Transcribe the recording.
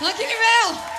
Dankjewel.